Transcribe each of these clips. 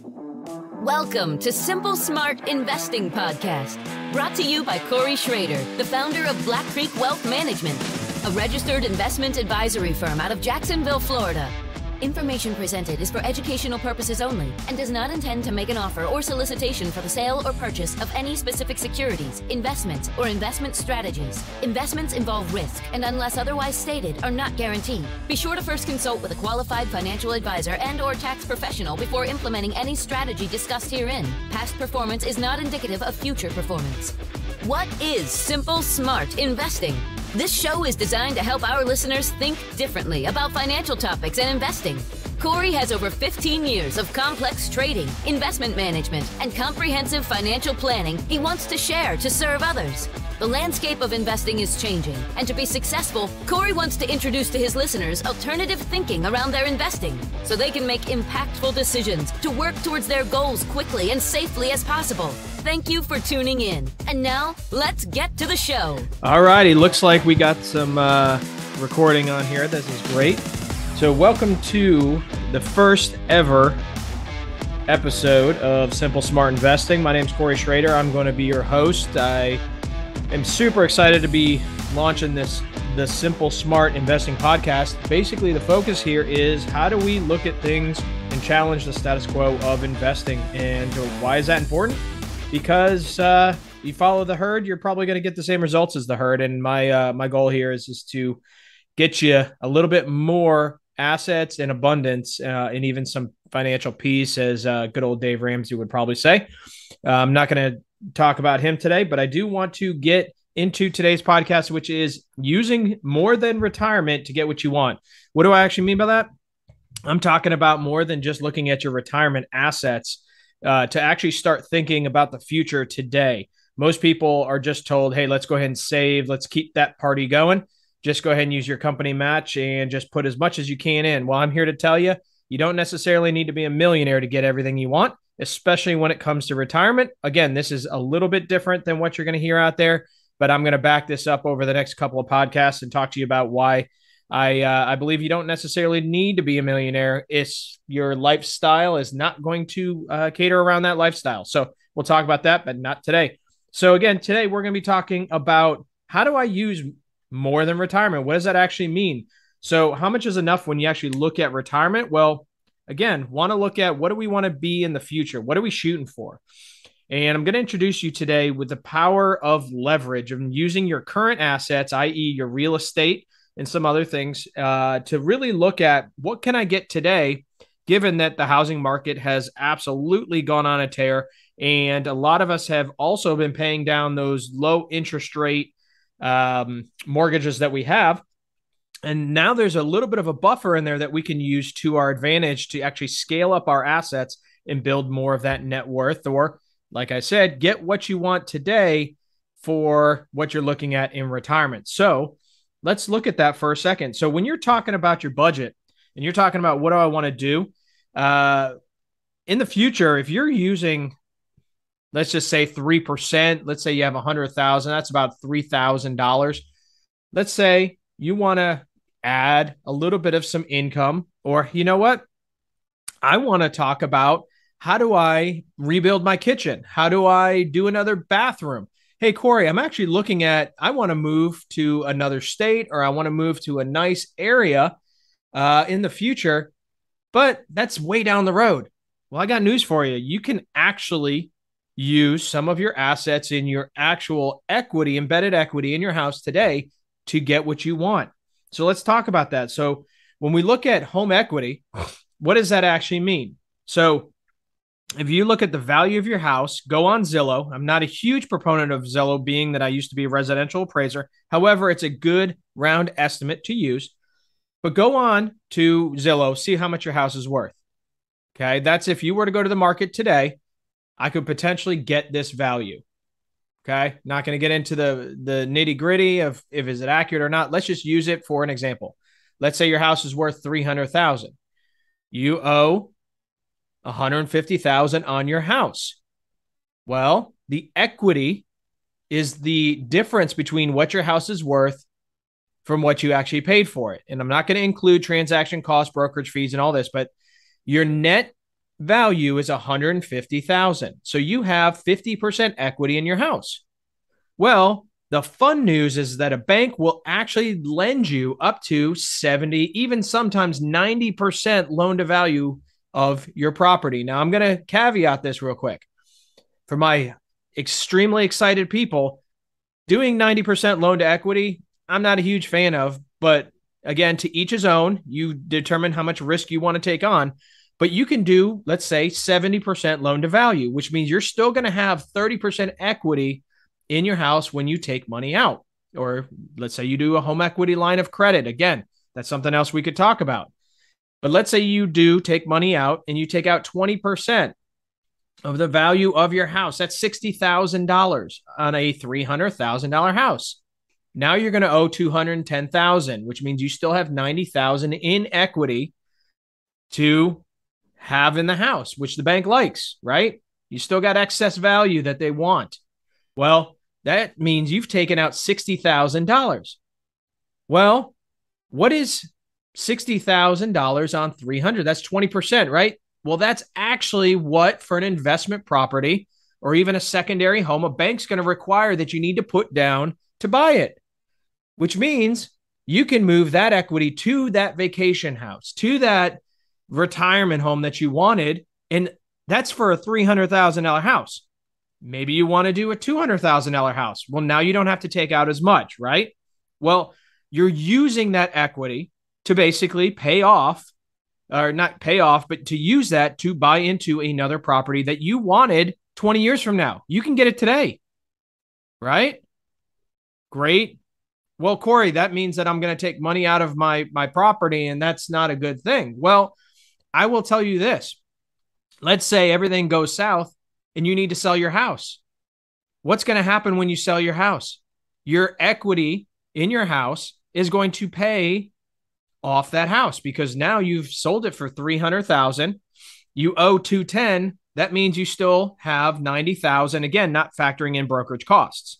Welcome to Simple Smart Investing Podcast, brought to you by Cory Shrader, the founder of Black Creek Wealth Management, a registered investment advisory firm out of Jacksonville, Florida. Information presented is for educational purposes only and does not intend to make an offer or solicitation for the sale or purchase of any specific securities, investments, or investment strategies. Investments involve risk and, unless otherwise stated, are not guaranteed. Be sure to first consult with a qualified financial advisor and/or tax professional before implementing any strategy discussed herein. Past performance is not indicative of future performance. What is simple, smart investing? This show is designed to help our listeners think differently about financial topics and investing. Cory has over 15 years of complex trading, investment management, and comprehensive financial planning he wants to share to serve others. The landscape of investing is changing, and to be successful, Cory wants to introduce to his listeners alternative thinking around their investing so they can make impactful decisions to work towards their goals quickly and safely as possible. Thank you for tuning in. And now, let's get to the show. All righty, looks like we got some uh, recording on here. This is great. So, welcome to the first ever episode of Simple Smart Investing. My name is Cory Shrader. I'm going to be your host. I am super excited to be launching this the Simple Smart Investing podcast. Basically, the focus here is how do we look at things and challenge the status quo of investing, and why is that important? Because uh, you follow the herd, you're probably going to get the same results as the herd. And my uh, my goal here is just to get you a little bit more assets and abundance, uh, and even some financial peace, as uh, good old Dave Ramsey would probably say. Uh, I'm not going to talk about him today, but I do want to get into today's podcast, which is using more than retirement to get what you want. What do I actually mean by that? I'm talking about more than just looking at your retirement assets uh, to actually start thinking about the future today. Most people are just told, hey, let's go ahead and save, let's keep that party going. Just go ahead and use your company match and just put as much as you can in. Well, I'm here to tell you, you don't necessarily need to be a millionaire to get everything you want especially when it comes to retirement. Again, this is a little bit different than what you're going to hear out there but I'm going to back this up over the next couple of podcasts and talk to you about why I uh, I believe you don't necessarily need to be a millionaire. It's your lifestyle is not going to uh, cater around that lifestyle. So we'll talk about that, but not today. So again, today we're going to be talking about how do I use more than retirement? What does that actually mean? So how much is enough when you actually look at retirement? Well, again, want to look at what do we want to be in the future? What are we shooting for? And I'm going to introduce you today with the power of leverage and using your current assets, i.e., your real estate and some other things, uh, to really look at what can I get today, given that the housing market has absolutely gone on a tear. And a lot of us have also been paying down those low interest rate um, mortgages that we have. And now there's a little bit of a buffer in there that we can use to our advantage to actually scale up our assets and build more of that net worth or like I said, get what you want today for what you're looking at in retirement. So let's look at that for a second. So when you're talking about your budget and you're talking about what do I want to do uh, in the future, if you're using, let's just say 3%, let's say you have a hundred thousand, that's about $3,000. Let's say you want to add a little bit of some income, or you know what? I want to talk about how do I rebuild my kitchen? How do I do another bathroom? Hey, Cory, I'm actually looking at, I want to move to another state or I want to move to a nice area uh, in the future, but that's way down the road. Well, I got news for you. You can actually use some of your assets in your actual equity, embedded equity in your house today to get what you want. So let's talk about that. So when we look at home equity, what does that actually mean? So if you look at the value of your house, go on Zillow. I'm not a huge proponent of Zillow, being that I used to be a residential appraiser. However, it's a good round estimate to use. But go on to Zillow, see how much your house is worth. Okay. That's if you were to go to the market today, I could potentially get this value. Okay. Not going to get into the, the nitty gritty of if is it accurate or not. Let's just use it for an example. Let's say your house is worth 300,000. You owe 150,000 on your house. Well, the equity is the difference between what your house is worth from what you actually paid for it. And I'm not going to include transaction costs, brokerage fees, and all this, but your net value is 150,000. So you have 50% equity in your house. Well, the fun news is that a bank will actually lend you up to 70, even sometimes 90% loan to value of your property. Now, I'm going to caveat this real quick. For my extremely excited people, doing 90% loan to equity, I'm not a huge fan of, but again, to each his own. You determine how much risk you want to take on. But you can do, let's say, 70% loan to value, which means you're still going to have 30% equity in your house when you take money out. Or let's say you do a home equity line of credit. Again, that's something else we could talk about. But let's say you do take money out and you take out 20% of the value of your house. That's $60,000 on a $300,000 house. Now you're going to owe 210,000, which means you still have 90,000 in equity to have in the house, which the bank likes, right? You still got excess value that they want. Well, that means you've taken out $60,000. Well, what is $60,000 on 300? That's 20%, right? Well, that's actually what for an investment property or even a secondary home, a bank's going to require that you need to put down to buy it, which means you can move that equity to that vacation house, to that retirement home that you wanted. And that's for a $300,000 house. Maybe you want to do a $200,000 house. Well, now you don't have to take out as much, right? Well, you're using that equity to basically pay off, or not pay off, but to use that to buy into another property that you wanted 20 years from now. You can get it today, right? Great. Well, Cory, that means that I'm going to take money out of my my property, and that's not a good thing. Well, I will tell you this. Let's say everything goes south and you need to sell your house. What's going to happen when you sell your house? Your equity in your house is going to pay off that house because now you've sold it for 300,000. You owe 210. That means you still have 90,000 again, not factoring in brokerage costs.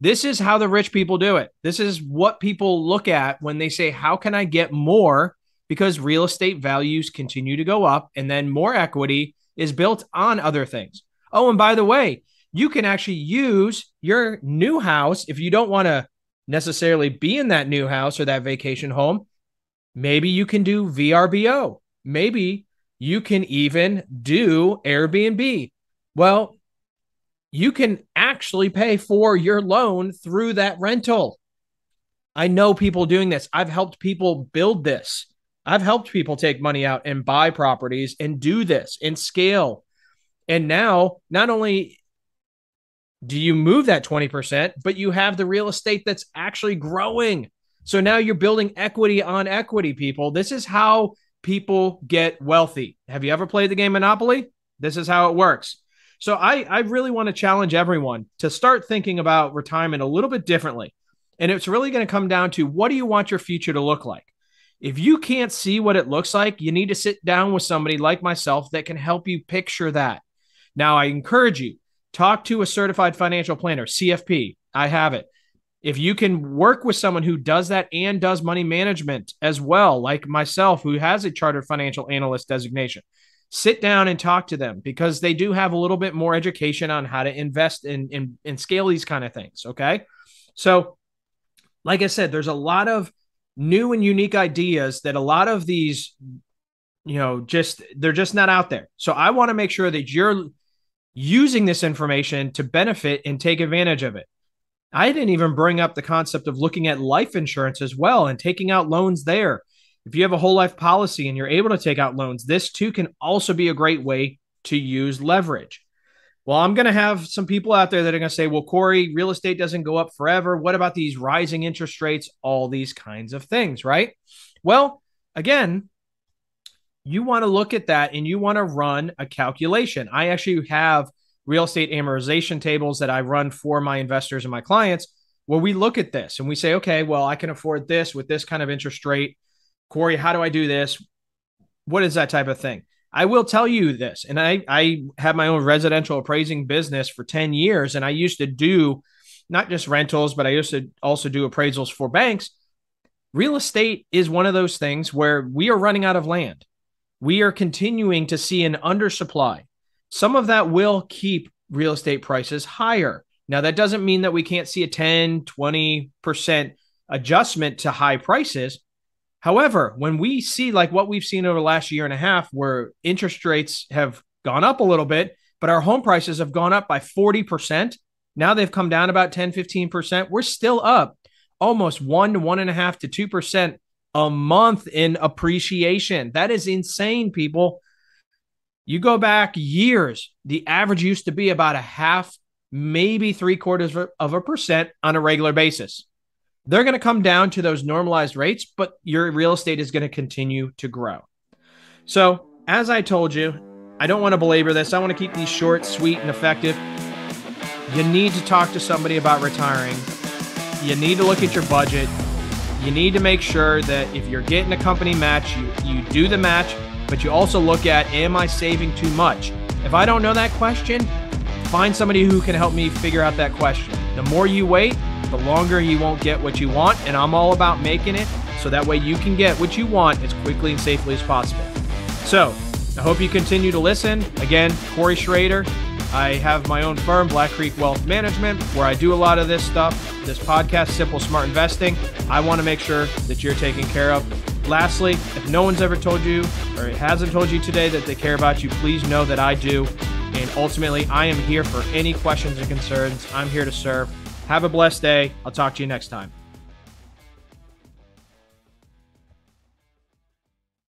This is how the rich people do it. This is what people look at when they say, How can I get more because real estate values continue to go up and then more equity is built on other things. Oh, and by the way, you can actually use your new house if you don't want to necessarily be in that new house or that vacation home. Maybe you can do VRBO. Maybe you can even do Airbnb. Well, you can actually pay for your loan through that rental. I know people doing this. I've helped people build this. I've helped people take money out and buy properties and do this and scale. And now, not only do you move that 20%, but you have the real estate that's actually growing. So now you're building equity on equity, people. This is how people get wealthy. Have you ever played the game Monopoly? This is how it works. So I, I really want to challenge everyone to start thinking about retirement a little bit differently. And it's really going to come down to what do you want your future to look like? If you can't see what it looks like, you need to sit down with somebody like myself that can help you picture that. Now, I encourage you talk to a certified financial planner, CFP. I have it. If you can work with someone who does that and does money management as well, like myself, who has a chartered financial analyst designation, sit down and talk to them because they do have a little bit more education on how to invest in, in, and scale these kind of things. Okay. So, like I said, there's a lot of new and unique ideas that a lot of these you know just they're just not out there. So i want to make sure that you're using this information to benefit and take advantage of it. I didn't even bring up the concept of looking at life insurance as well and taking out loans there. If you have a whole life policy and you're able to take out loans this too can also be a great way to use leverage well, I'm going to have some people out there that are going to say, well, Cory, real estate doesn't go up forever. What about these rising interest rates? All these kinds of things, right? Well, again, you want to look at that and you want to run a calculation. I actually have real estate amortization tables that I run for my investors and my clients where we look at this and we say, okay, well, I can afford this with this kind of interest rate. Cory, how do I do this? What is that type of thing? I will tell you this, and I I have my own residential appraising business for 10 years, and I used to do not just rentals, but I used to also do appraisals for banks. Real estate is one of those things where we are running out of land. we are continuing to see an undersupply. Some of that will keep real estate prices higher. Now, that doesn't mean that we can't see a 10, 20% adjustment to high prices. However, when we see like what we've seen over the last year and a half, where interest rates have gone up a little bit, but our home prices have gone up by 40%. Now they've come down about 10, 15%. We're still up almost one to one and a half to 2% a month in appreciation. That is insane, people. You go back years, the average used to be about a half, maybe three quarters of a percent on a regular basis. They're going to come down to those normalized rates, but your real estate is going to continue to grow. So, as I told you, I don't want to belabor this. I want to keep these short, sweet, and effective. You need to talk to somebody about retiring. You need to look at your budget. You need to make sure that if you're getting a company match, you, you do the match, but you also look at am I saving too much? If I don't know that question, find somebody who can help me figure out that question. The more you wait, the longer you won't get what you want. And I'm all about making it so that way you can get what you want as quickly and safely as possible. So, I hope you continue to listen. Again, Cory Shrader. I have my own firm, Black Creek Wealth Management, where I do a lot of this stuff. This podcast, Simple Smart Investing. I want to make sure that you're taken care of. Lastly, if no one's ever told you or hasn't told you today that they care about you, please know that I do. And ultimately, I am here for any questions and concerns. I'm here to serve. Have a blessed day. I'll talk to you next time.